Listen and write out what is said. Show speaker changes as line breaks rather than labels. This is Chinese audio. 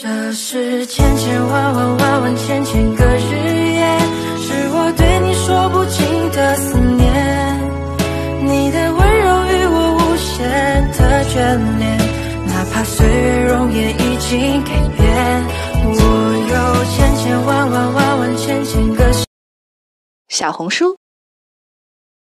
这是千千万万万万千千个日夜，是我对你说不尽的思念，你的温柔与我无限的眷恋，哪怕岁月容颜已经改变，我有千千万万万万千千个
小红书。